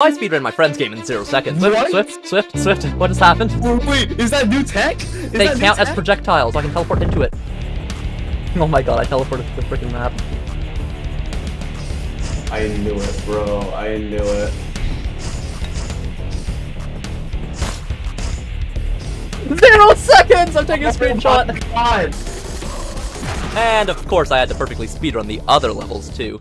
I speedrun my friend's game in zero seconds. What? Swift, Swift, Swift, Swift. What has happened? Wait, is that new tech? Is They count tech? count as projectiles. I can teleport into it. Oh my god, I teleported to the freaking map. I knew it, bro. I knew it. Zero seconds! I'm taking a screenshot! Oh my God. And of course, I had to perfectly speedrun the other levels too.